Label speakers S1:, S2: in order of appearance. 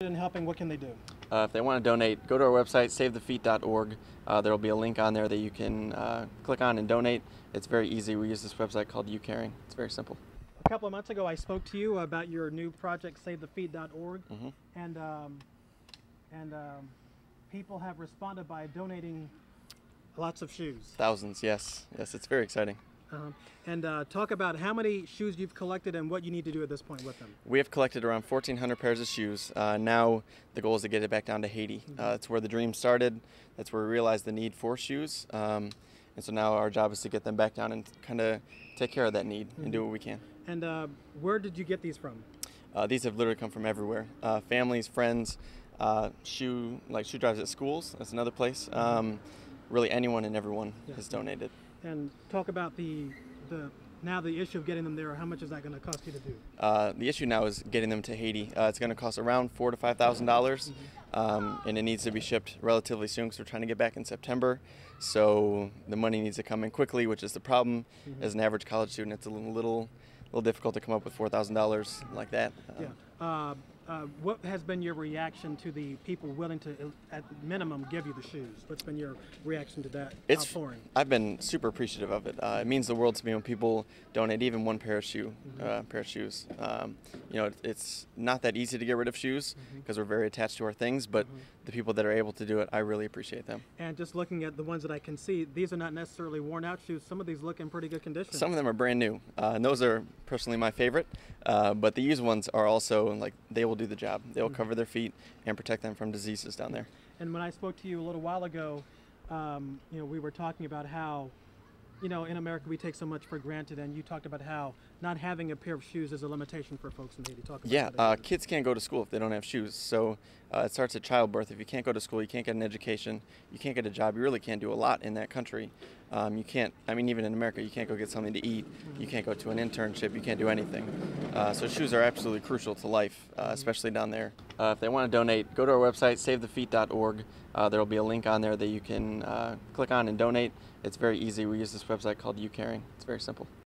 S1: in helping, what can they do?
S2: Uh, if they want to donate, go to our website, savethefeet.org. Uh, there will be a link on there that you can uh, click on and donate. It's very easy. We use this website called YouCaring. It's very simple.
S1: A couple of months ago, I spoke to you about your new project, SaveTheFeet.org,
S2: Mhm.
S1: and um, and um, people have responded by donating lots of shoes.
S2: Thousands, yes. Yes, it's very exciting.
S1: Um, and uh, talk about how many shoes you've collected and what you need to do at this point with them.
S2: We have collected around 1,400 pairs of shoes. Uh, now the goal is to get it back down to Haiti. Uh, that's where the dream started. That's where we realized the need for shoes. Um, and so now our job is to get them back down and kind of take care of that need and do what we can.
S1: And uh, where did you get these from?
S2: Uh, these have literally come from everywhere. Uh, families, friends, uh, shoe like shoe drives at schools. That's another place. Um, really, anyone and everyone
S1: Yeah.
S2: has donated.
S1: And talk about the the now the issue of getting them there. How much is that going to cost you to do?
S2: Uh, the issue now is getting them to Haiti. Uh, it's going to cost around four to five thousand dollars, um, and it needs to be shipped relatively soon because we're trying to get back in September. So the money needs to come in quickly, which is the problem. As an average college student, it's a little little, little difficult to come up with four thousand dollars like that. Um,
S1: Yeah. Uh, uh, what has been your reaction to the people willing to, at minimum, give you the shoes? What's been your reaction to that
S2: It's
S1: outpouring?
S2: I've been super appreciative of it. Uh, it means the world to me when people donate even one pair of shoe, uh, pair of shoes. Um, you know, it's not that easy to get rid of shoes because we're very attached to our things. But the people that are able to do it, I really appreciate them.
S1: And just looking at the ones that I can see, these are not necessarily worn out shoes. Some of these look in pretty good condition.
S2: Some of them are brand new, uh, and those are personally my favorite. Uh, but the used ones are also like they will do the job. They will cover their feet and protect them from diseases down there.
S1: And when I spoke to you a little while ago, um, you know, we were talking about how, you know, in America we take so much for granted, and you talked about how not having a pair of shoes is a limitation for folks in Haiti. Talk about
S2: Yeah,
S1: that
S2: uh, kids can't go to school if they don't have shoes. So uh, it starts at childbirth. If you can't go to school, you can't get an education, you can't get a job. You really can't do a lot in that country. Um, you can't. I mean, even in America, you can't go get something to eat. You can't go to an internship. You can't do anything. Uh, so shoes are absolutely crucial to life, uh, especially down there. Uh, if they want to donate, go to our website, savethefeet.org. Uh, there will be a link on there that you can uh, click on and donate. It's very easy. We use this website called YouCaring. It's very simple.